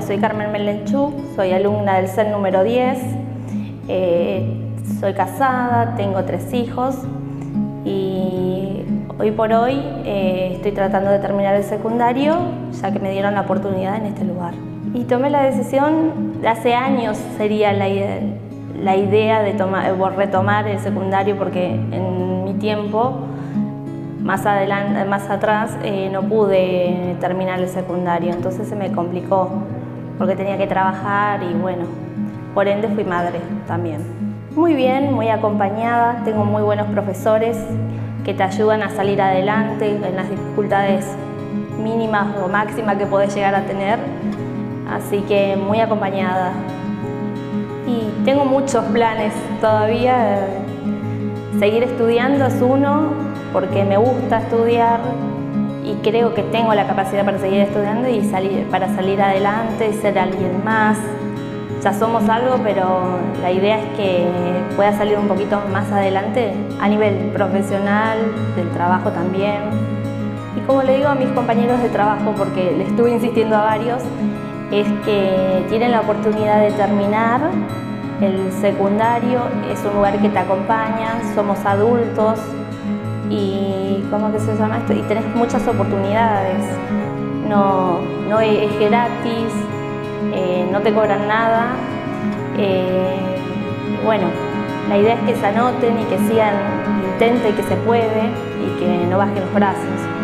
soy Carmen Melenchuk, soy alumna del CEN número 10, eh, soy casada, tengo tres hijos y hoy por hoy eh, estoy tratando de terminar el secundario ya que me dieron la oportunidad en este lugar. Y tomé la decisión, de hace años sería la la idea de tomar, retomar el secundario porque en mi tiempo más, adelante, más atrás eh, no pude terminar el secundario, entonces se me complicó porque tenía que trabajar y bueno, por ende fui madre también. Muy bien, muy acompañada, tengo muy buenos profesores que te ayudan a salir adelante en las dificultades mínimas o máximas que podés llegar a tener, así que muy acompañada. Y tengo muchos planes todavía, seguir estudiando es uno, porque me gusta estudiar y creo que tengo la capacidad para seguir estudiando y salir, para salir adelante y ser alguien más. Ya somos algo, pero la idea es que pueda salir un poquito más adelante a nivel profesional, del trabajo también. Y como le digo a mis compañeros de trabajo, porque le estuve insistiendo a varios, es que tienen la oportunidad de terminar el secundario, es un lugar que te acompaña, somos adultos, y ¿cómo que se llama esto? Y tenés muchas oportunidades. No, no es gratis, eh, no te cobran nada. Eh, bueno, la idea es que se anoten y que sigan, intenten que se puede y que no bajen los brazos.